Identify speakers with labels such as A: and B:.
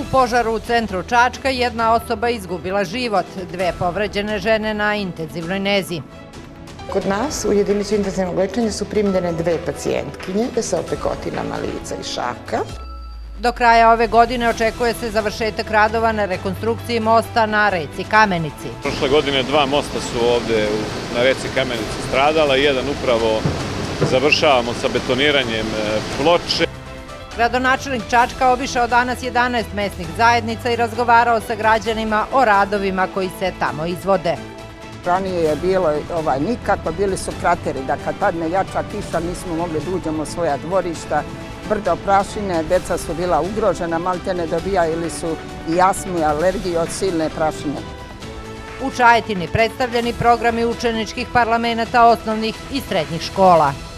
A: U požaru u centru Čačka jedna osoba izgubila život, dve povređene žene na intenzivnoj nezi.
B: Kod nas u jedinicu intenzivnog lečenja su primljene dve pacijentkinje sa opekotinama lica i šaka.
A: Do kraja ove godine očekuje se završetak radova na rekonstrukciji mosta na reci Kamenici.
C: Prošle godine dva mosta su ovde na reci Kamenici stradala, jedan upravo završavamo sa betoniranjem e, ploče.
A: Gradonačelnik Čačka obišao danas 11 mesnih zajednica i razgovarao sa građanima o radovima koji se tamo izvode.
D: Ranije je bilo ovaj, nikako, bili su krateri, da kad padne jača kiša nismo mogli da uđemo svoja dvorišta, brdo prašine, deca su bila ugrožena, maltene dobijali su i jasmu i alergiju od silne prašine.
A: U Čajetini predstavljeni programi učeničkih parlamenta osnovnih i srednjih škola.